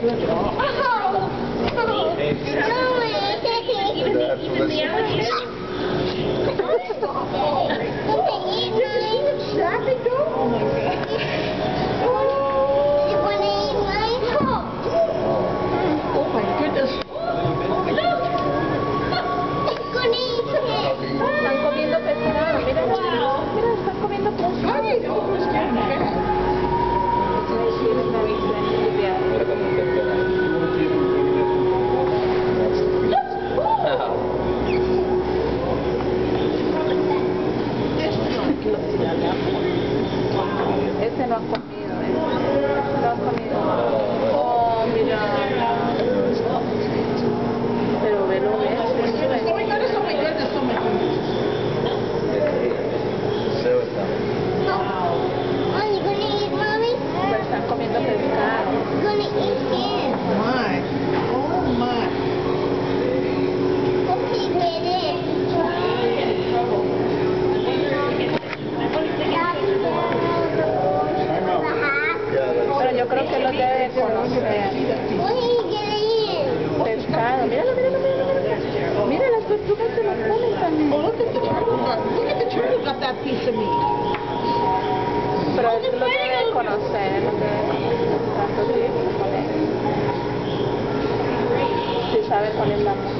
这个九 você não comeu. Look at the comments on me. Oh, look at the turtle duck. Look at the turtle duck, that piece of meat. Però oh, lo deve conoscere. Tanto sì. Si sabe con il bambino.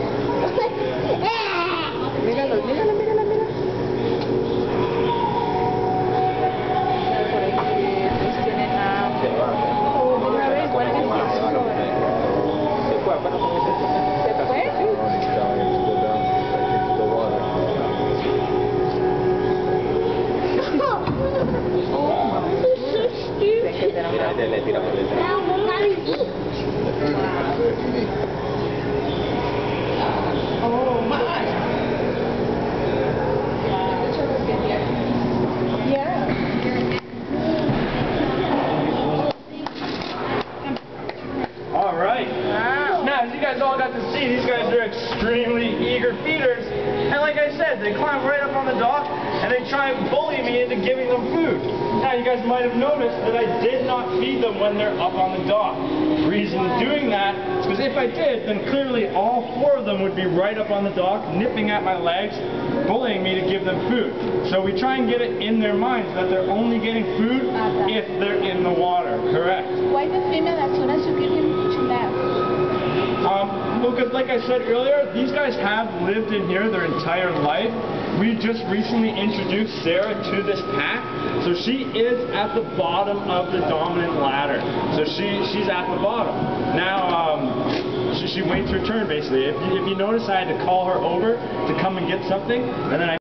Mira, le, le tira por detrás. Oh my. All right. Wow. Now, as you guys all got to see, these guys are extremely eager feeders. They climb right up on the dock and they try and bully me into giving them food. Now, you guys might have noticed that I did not feed them when they're up on the dock. The reason doing that is because if I did, then clearly all four of them would be right up on the dock, nipping at my legs, bullying me to give them food. So we try and get it in their minds that they're only getting food if they're in the water. Correct. Why the female, as soon as you give well, because like I said earlier, these guys have lived in here their entire life. We just recently introduced Sarah to this pack, so she is at the bottom of the dominant ladder. So she she's at the bottom. Now, um, she, she waits her turn basically. If you, if you notice, I had to call her over to come and get something, and then I